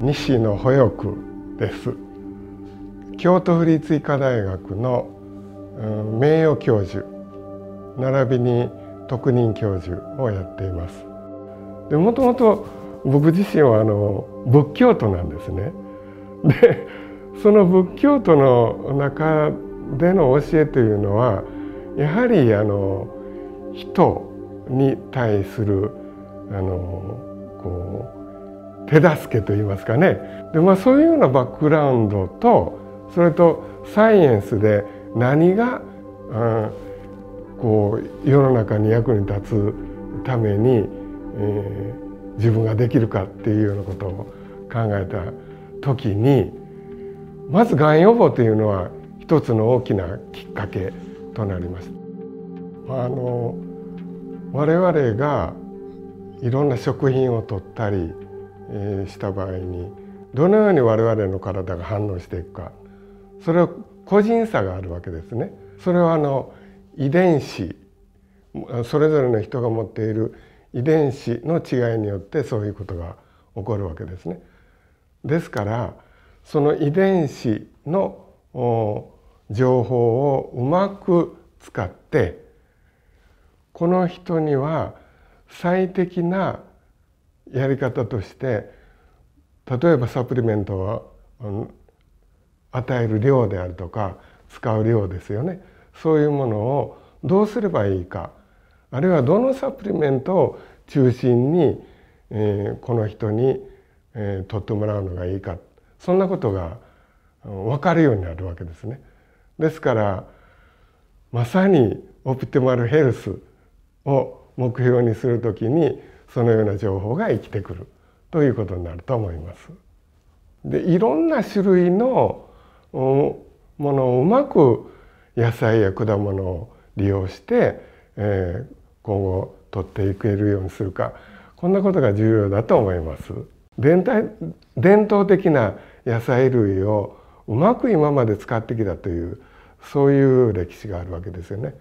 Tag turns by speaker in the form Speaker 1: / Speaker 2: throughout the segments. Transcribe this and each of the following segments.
Speaker 1: 西野保育です。京都府立医科大学の、名誉教授並びに特任教授をやっています。でもともと僕自身はあの仏教徒なんですね。でその仏教徒の中での教えというのはやはりあの人に対するあのこう手助けといいますかねで、まあ、そういうようなバックグラウンドとそれとサイエンスで何が、うん、こう世の中に役に立つために、えー、自分ができるかっていうようなことを考えた時にまずがん予防というのは一つの大きなきっかけとなりました。あの我々がいろんな食品を取ったり、した場合にどのように我々の体が反応していくかそれは個人差があるわけですね。それはあの遺伝子それぞれの人が持っている遺伝子の違いによってそういうことが起こるわけですね。ですからその遺伝子の情報をうまく使ってこの人には最適なやり方として例えばサプリメントを与える量であるとか使う量ですよねそういうものをどうすればいいかあるいはどのサプリメントを中心に、えー、この人に、えー、取ってもらうのがいいかそんなことが分かるようになるわけですね。ですからまさにオプティマルヘルスを目標にするときにそのような情報が生きてくるということになると思います。でいろんな種類のものをうまく野菜や果物を利用して、えー、今後取っていけるようにするかこんなことが重要だと思います。伝伝統的な野菜類をうまく今まで使ってきたというそういう歴史があるわけですよね。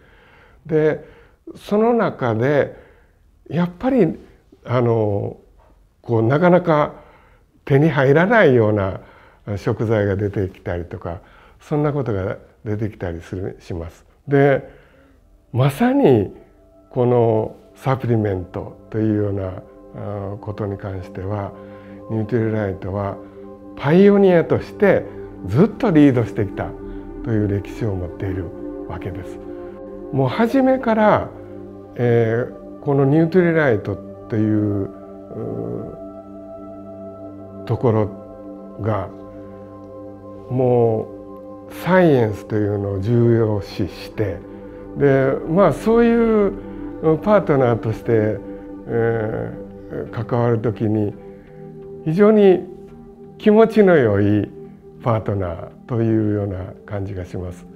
Speaker 1: でその中でやっぱりあのこうなかなか手に入らないような食材が出てきたりとかそんなことが出てきたりするします。でまさにこのサプリメントというようなことに関してはニュートリライトはパイオニアとしてずっとリードしてきたという歴史を持っているわけです。もう初めから、えー、このニュートリライトというところがもうサイエンスというのを重要視してでまあそういうパートナーとして、えー、関わる時に非常に気持ちの良いパートナーというような感じがします。